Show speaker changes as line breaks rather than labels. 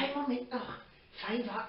开门没啊？反应咋？